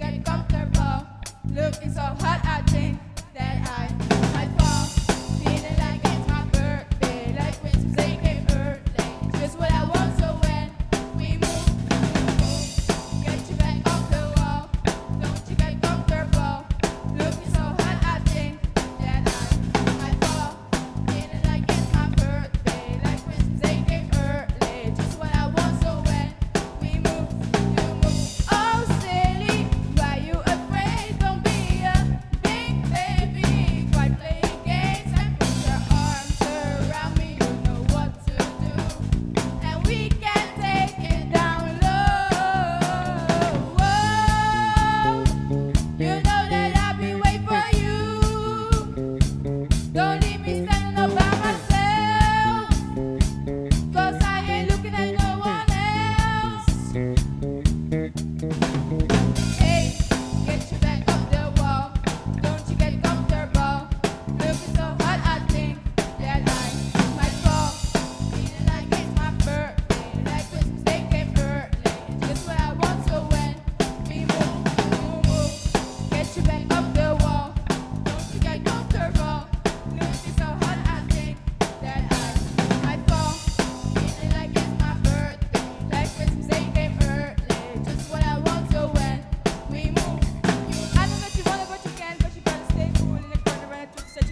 get comfortable. Looking so hot, I think that I might fall. about